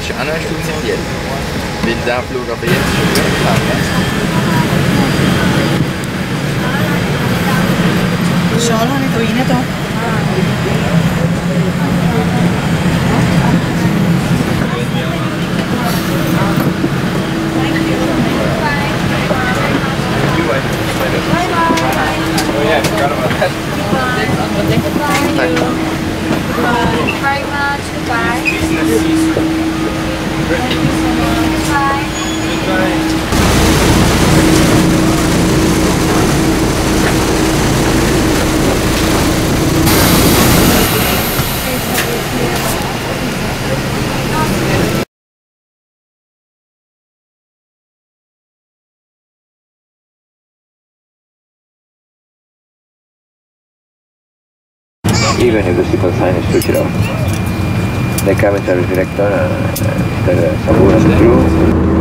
schon eine Stunde jetzt. Wenn der Flug aber jetzt schon weggegangen Schal habe ich da rein. Oh yeah, forgot about that. Thank you. very much. Goodbye. Even if the seatbelt sign is switched off. de cabeza director a, a, a,